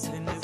Seni